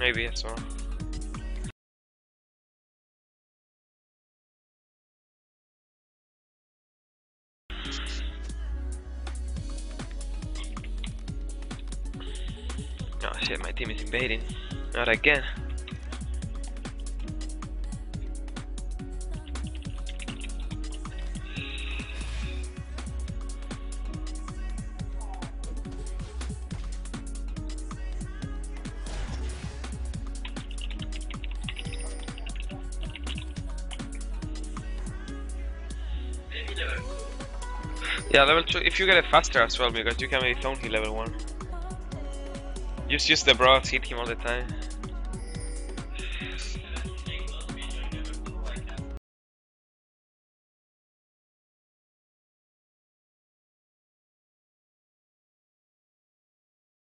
Maybe well. Oh shit, my team is invading. Not again. Yeah, level 2, if you get it faster as well, because you can maybe phone heal level 1. Just use the broads, hit him all the time.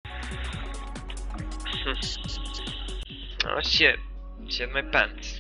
oh shit, shit my pants.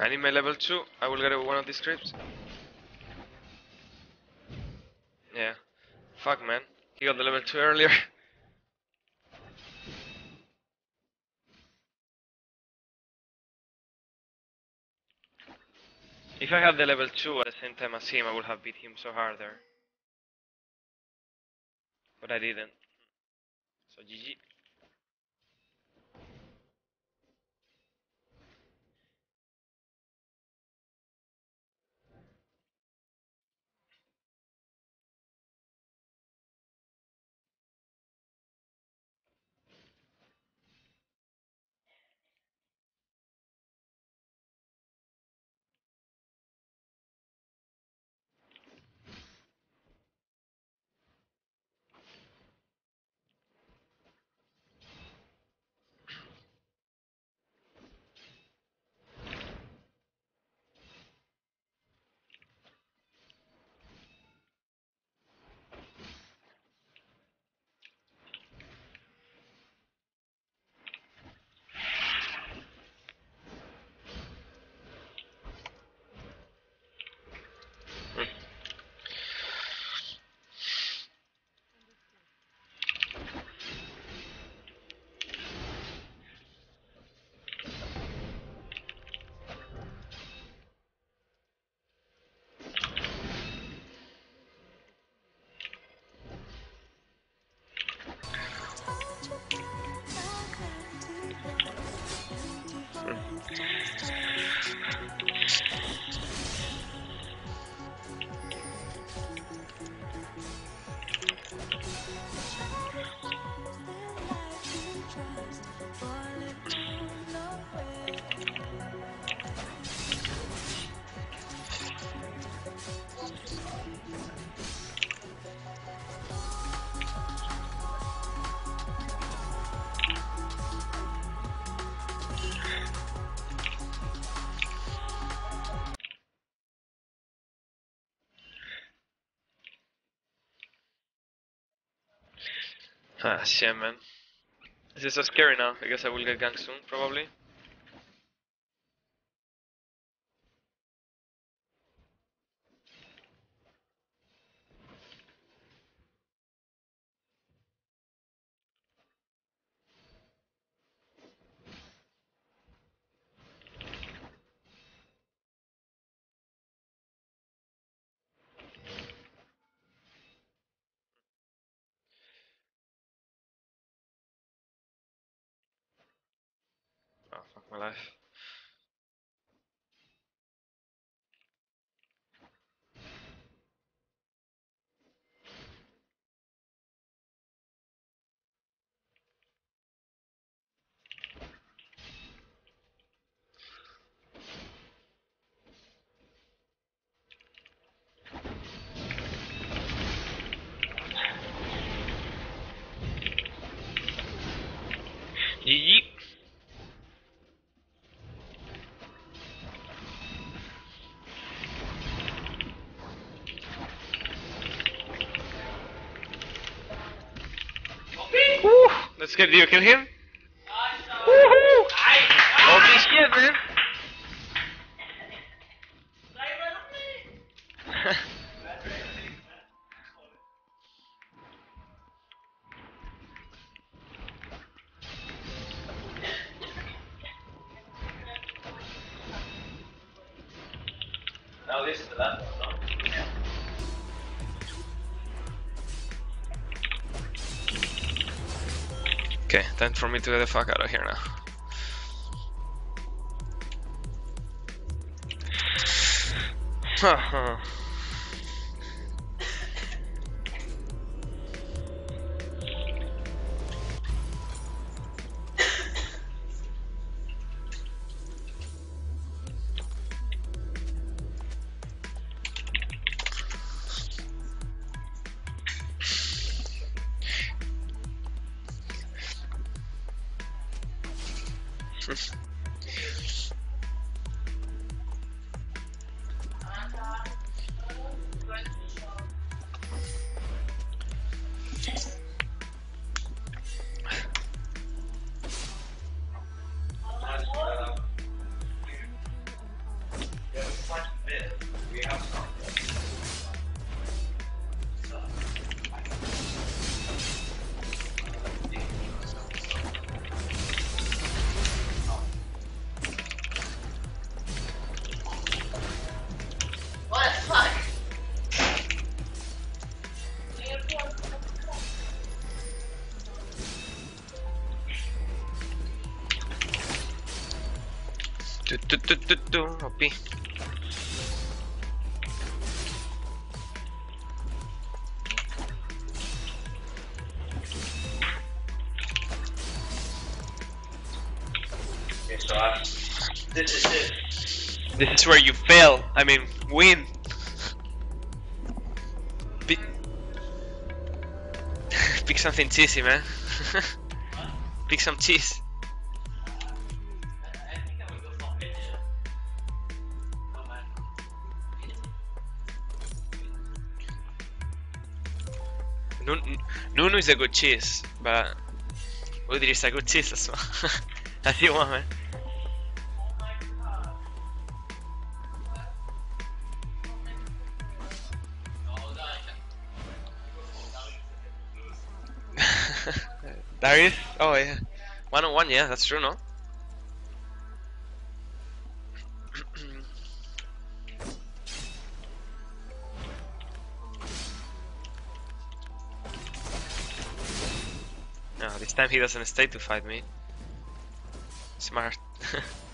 I need my level 2, I will get one of these scripts. Yeah. Fuck man. He got the level 2 earlier. if I had the level 2 at the same time as him, I would have beat him so harder. But I didn't. So GG. Hmm. Ah, shit, man. This is so scary now, I guess I will get ganked soon, probably. My That's good. You kill him? Time for me to get the fuck out of here now. Tu, tu, tu, tu, OP. This is it. This is where you fail. I mean, win. Pick, pick something cheesy, man. pick some cheese. Nunu is a good cheese, but Udyr is a good cheese as well. as you want, man. Darius? Oh yeah. One on one, yeah, that's true, no? Time he doesn't stay to fight me. Smart.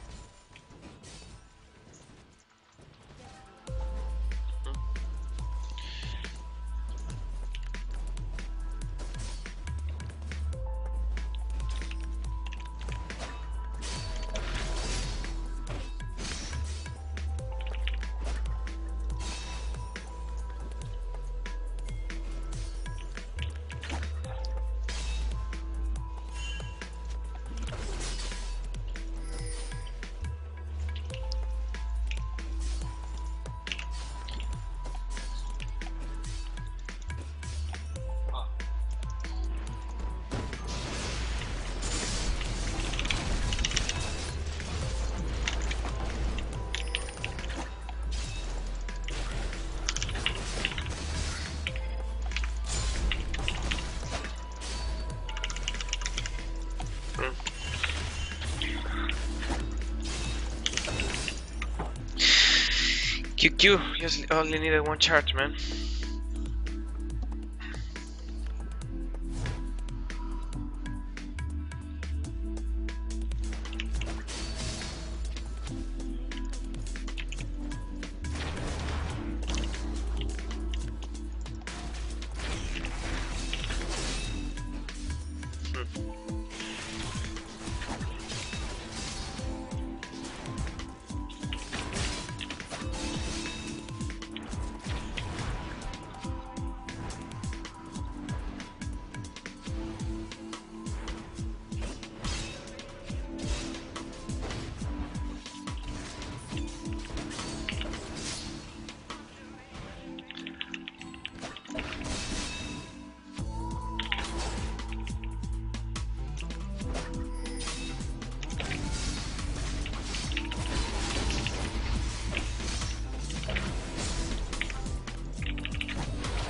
QQ, you only needed one charge, man.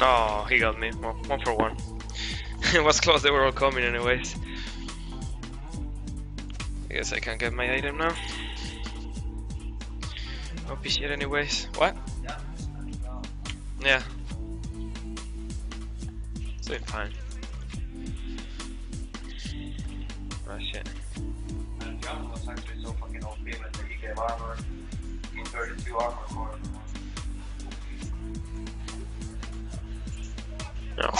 Oh, he got me. Well, one for one. it was close, they were all coming anyways. I guess I can't get my item now. OP shit anyways. What? Yeah. It's doing fine. Oh shit. And John was actually so fucking OP that he gave armor in 32 armor core. No.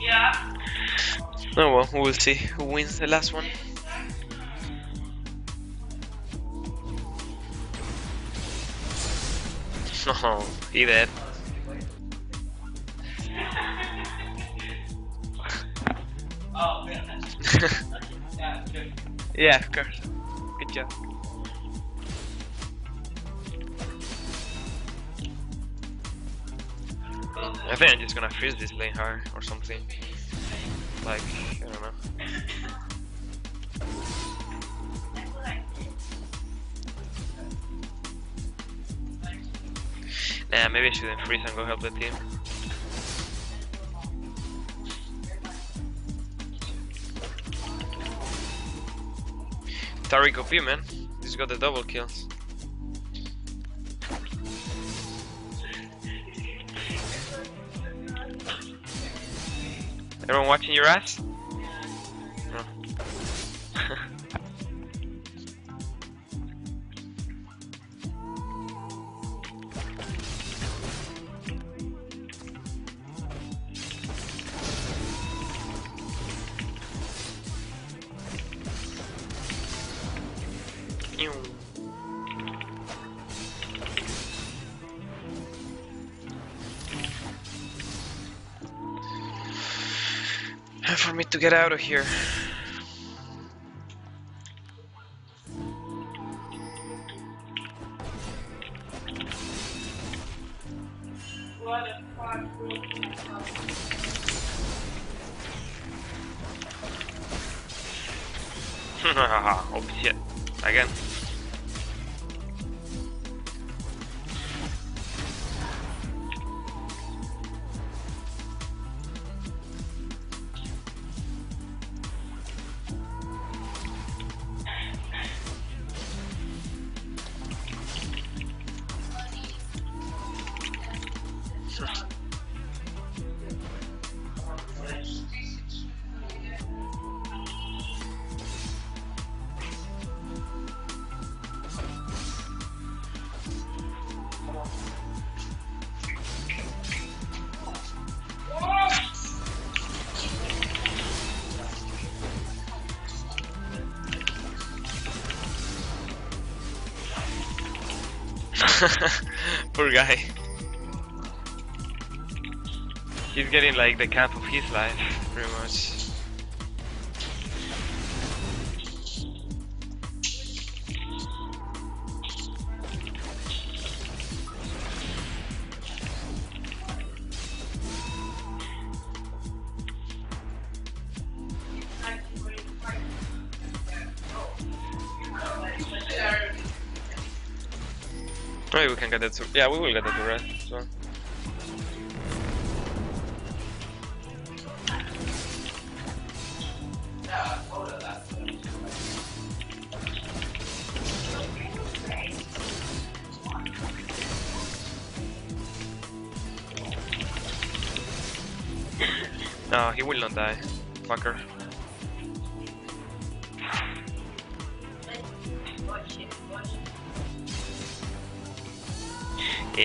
Yeah. Oh well, we'll see who wins the last one. Oh, he dead. Yeah, of course. Good job. I think I'm just gonna freeze this lane hard or something. Like, I don't know. Nah, maybe I shouldn't freeze and go help the team. Tariq OP man, he's got the double kills. Everyone watching your ass? For me to get out of here. Poor guy. He's getting like the camp of his life, pretty much. Yeah, we will get red as well. No, he will not die. Fucker.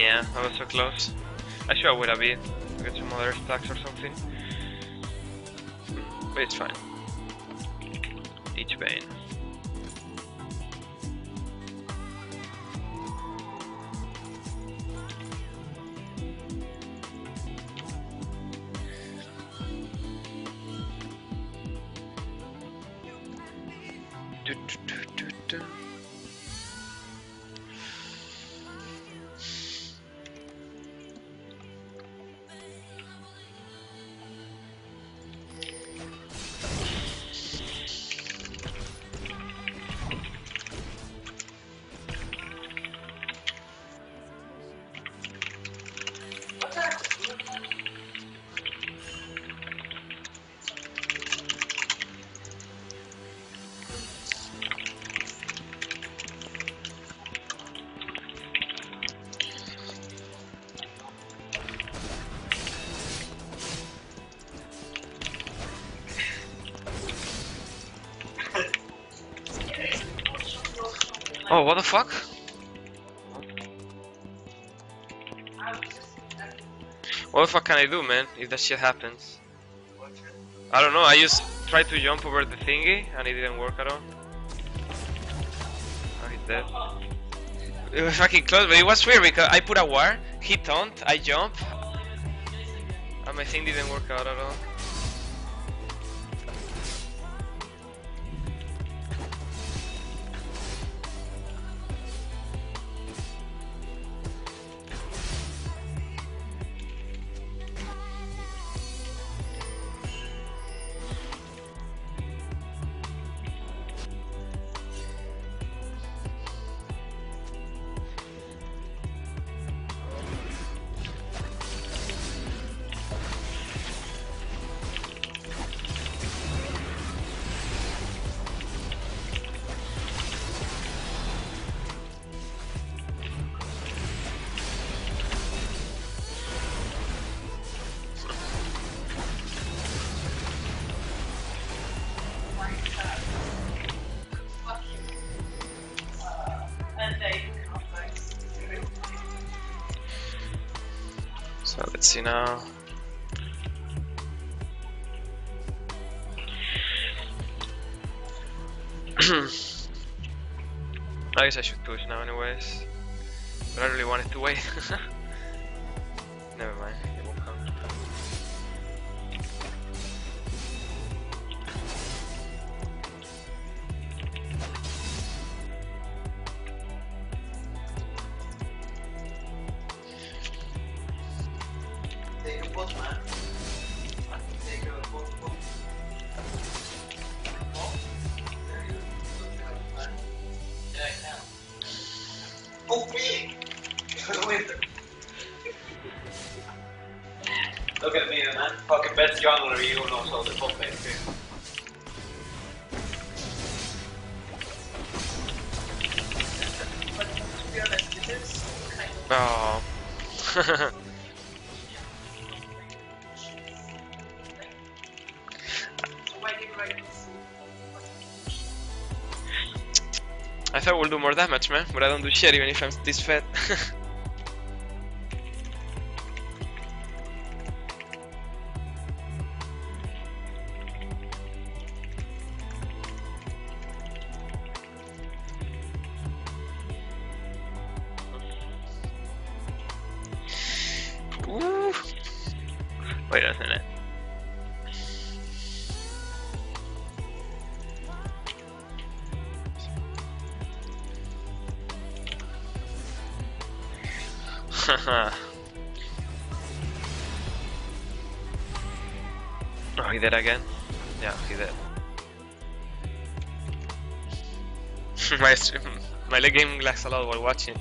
Yeah, I was so close. I should have waited a bit. Get some other stacks or something. But it's fine. Each bane. Oh, what the fuck? What the fuck can I do, man, if that shit happens? I don't know, I just tried to jump over the thingy and it didn't work at all. Oh, he's dead. It was fucking close, but it was weird because I put a wire, he taunt, I jump, and my thing didn't work out at all. Let's see now. I guess I should push now anyways. But I really wanted to wait. I thought we'll do more damage, man, but I don't do shit even if I'm this fat. again? Yeah, he did. my stream, my leg game lags a lot while watching.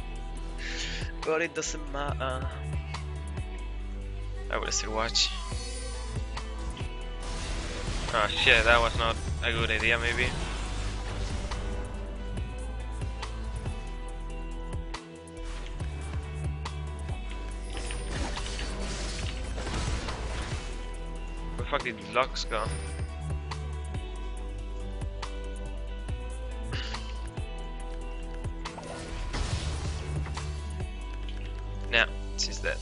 But it doesn't matter. I will still watch. Oh shit, that was not a good idea maybe. Fuck did Lux go? Yeah, she's dead.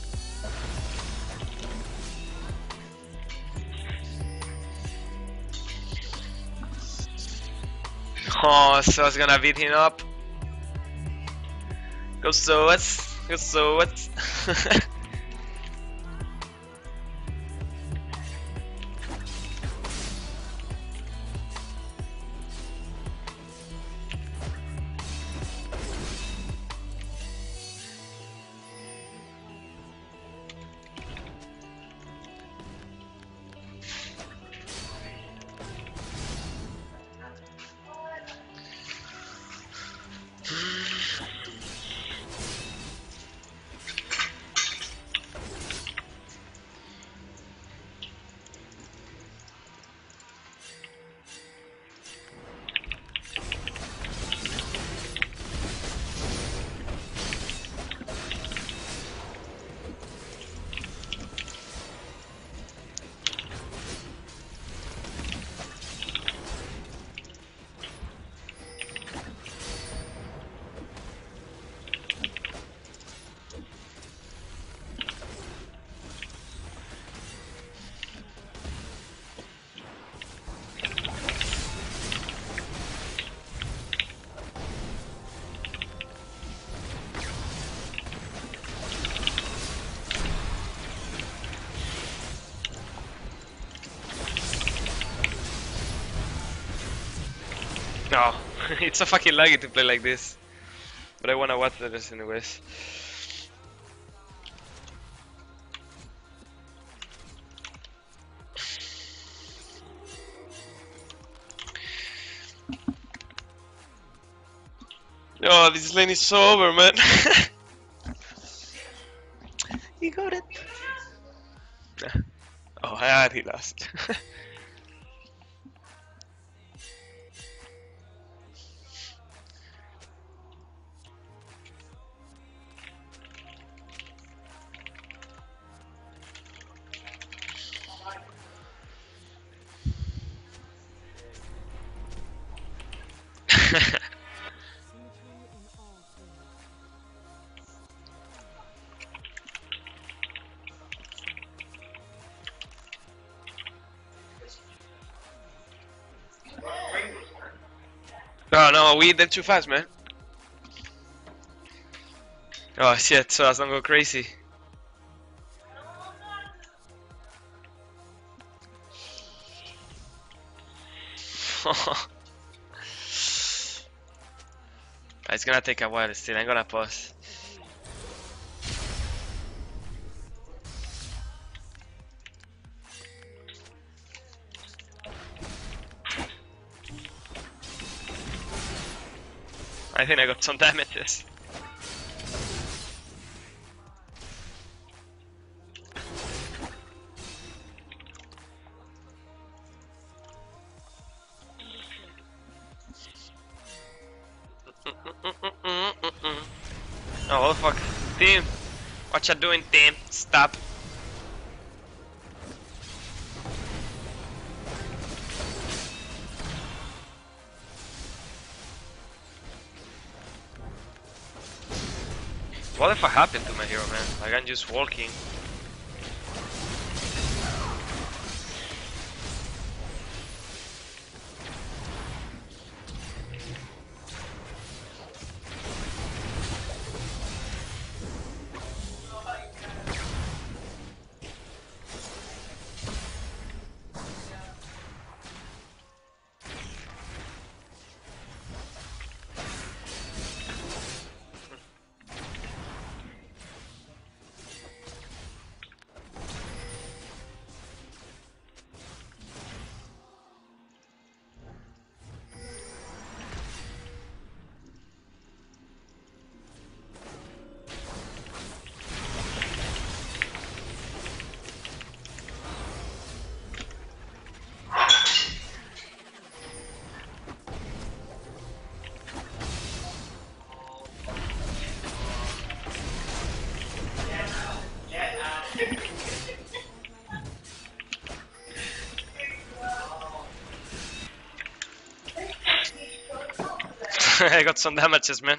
Oh, so I was gonna beat him up. Go Swords, go Swords. No, it's so fucking laggy to play like this. But I wanna watch this anyways. Oh, this lane is so over, man. he got it. Oh, yeah, he lost. No, no, we did too fast, man. Oh shit, so I don't go crazy. it's gonna take a while still, I'm gonna pause. I think I got some damages. Oh fuck. Team! What you doing team? Stop. What the fuck happened to my hero man? Like I'm just walking. I got some damages man.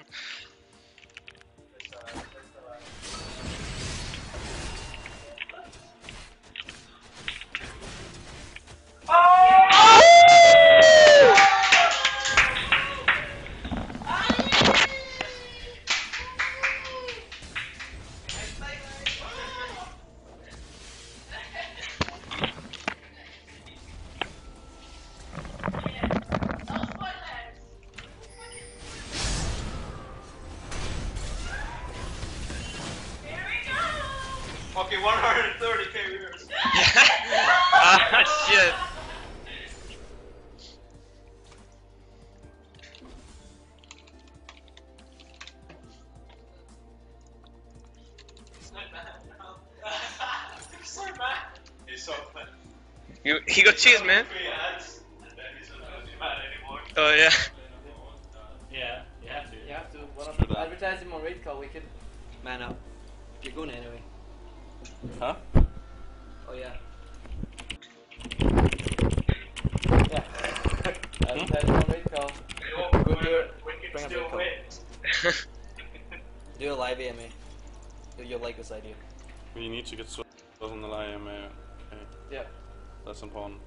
You he got cheese man. Three ads, and then he's not gonna be mad anymore. Oh yeah. Hmm? Yeah, you have to. You have to. Why not advertise him on RaidCall? We could man up. You're going anyway. Huh? Oh yeah. Yeah. advertise him on RaidCall. Go do it. We can Bring up still your Do a live AMA. You'll- You'll like this idea. We need to get that's important.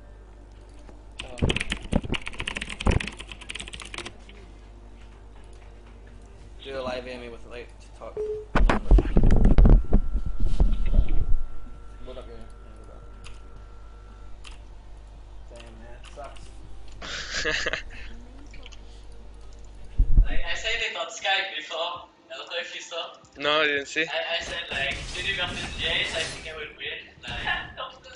Do a live aiming with like TikTok. What up, yeah? Damn, man, sucks. like, I said it on Skype before. I don't know if you saw. No, I didn't see. I, I said like, universe is Jace, I think I would win. Like,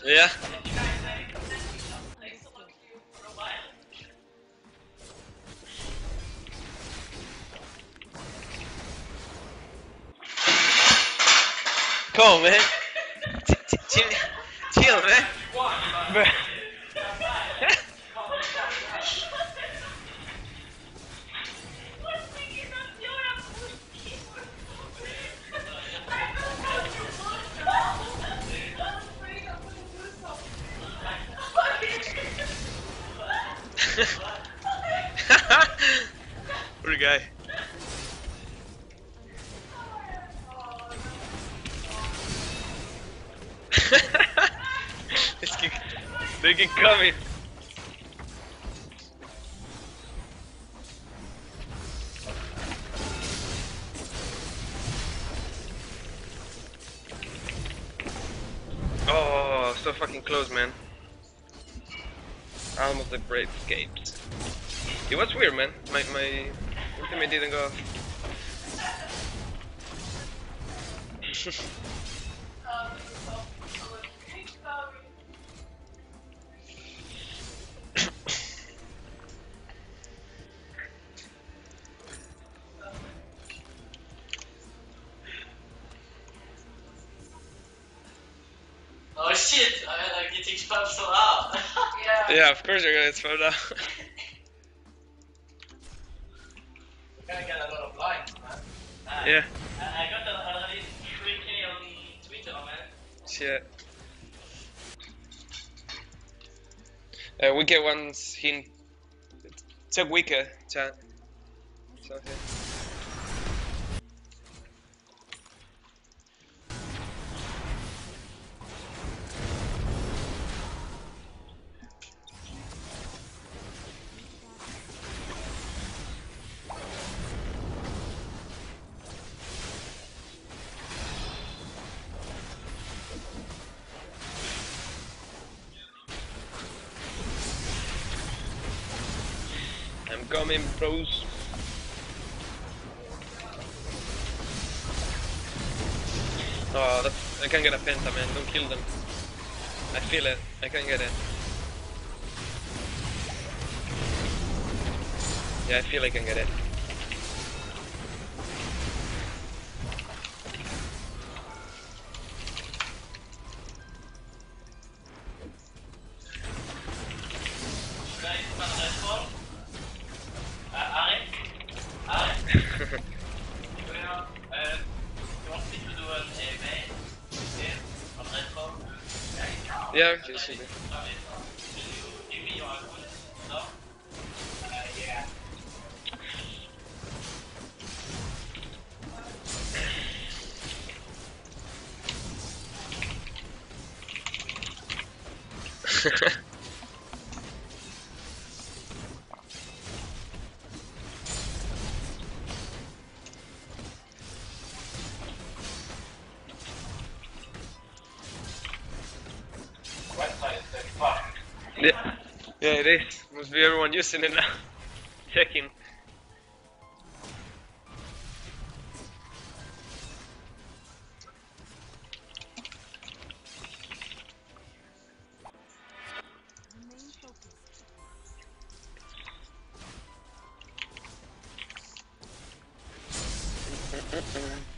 yeah. and you guys like, like someone queue for a while. Come on, man. Ch- ch- chill, man. Poor guy. They keep coming. Oh, so fucking close, man. Almost the brave escaped. It was weird, man. My my ultimate didn't go. Oh shit, I am getting spammed so hard. Yeah. yeah, of course you're gonna spell out. Uh, we get one's hint. It's a weaker chat. Something. Can get a penta, man. Don't kill them. I feel it. I can get it. Yeah, I feel I can get it. Yeah, okay, Everyone using it now. Checking. Like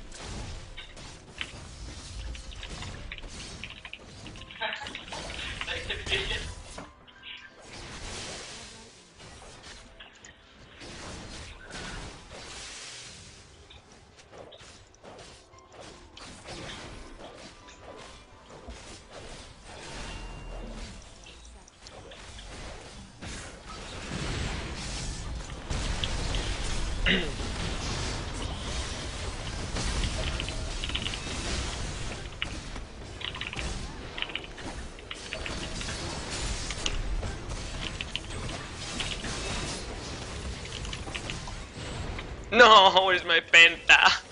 No, where's my penta?